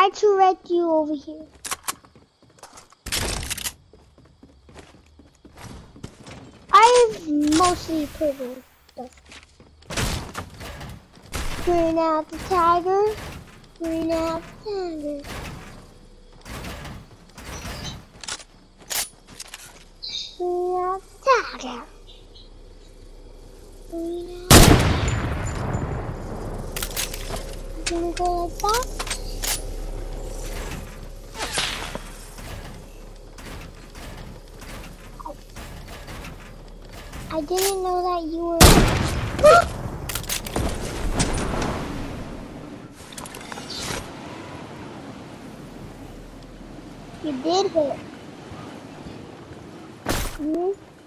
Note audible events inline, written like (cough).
I direct you over here. I have mostly purple stuff. Bring out the tiger. Bring out the tiger. Bring out the tiger. Bring out. Gonna go like that. I didn't know that you were. (gasps) you did hit. You hmm?